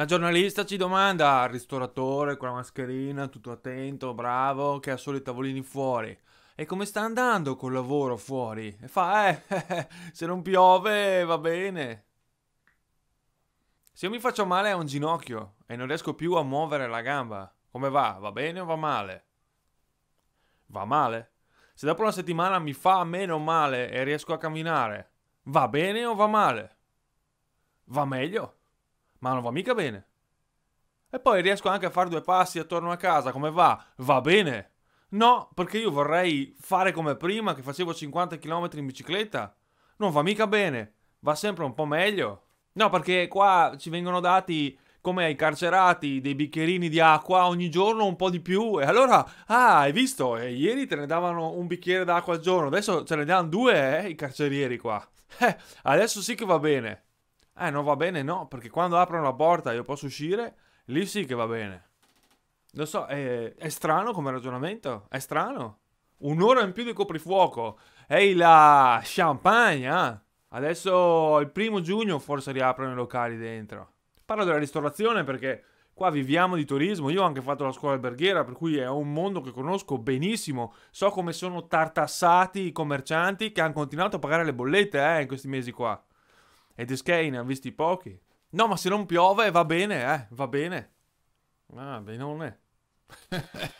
La giornalista ci domanda al ristoratore con la mascherina, tutto attento, bravo, che ha solo i tavolini fuori. E come sta andando col lavoro fuori? E fa, eh, se non piove va bene. Se io mi faccio male a un ginocchio e non riesco più a muovere la gamba, come va? Va bene o va male? Va male? Se dopo una settimana mi fa meno male e riesco a camminare, va bene o va male? Va meglio? Ma non va mica bene. E poi riesco anche a fare due passi attorno a casa, come va? Va bene? No, perché io vorrei fare come prima che facevo 50 km in bicicletta. Non va mica bene, va sempre un po' meglio. No, perché qua ci vengono dati come ai carcerati dei bicchierini di acqua ogni giorno un po' di più. E allora, ah, hai visto? E ieri te ne davano un bicchiere d'acqua al giorno, adesso ce ne danno due, eh, i carcerieri qua. Eh, adesso sì che va bene. Eh, non va bene, no, perché quando aprono la porta io posso uscire, lì sì che va bene. Lo so, è, è strano come ragionamento, è strano. Un'ora in più di coprifuoco. Ehi la champagne, eh? Adesso il primo giugno forse riaprono i locali dentro. Parlo della ristorazione perché qua viviamo di turismo. Io ho anche fatto la scuola alberghiera, per cui è un mondo che conosco benissimo. So come sono tartassati i commercianti che hanno continuato a pagare le bollette eh, in questi mesi qua. E Descay ne ha visti pochi. No, ma se non piove va bene, eh, va bene. Ah, benone.